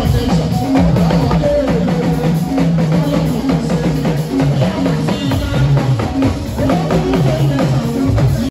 por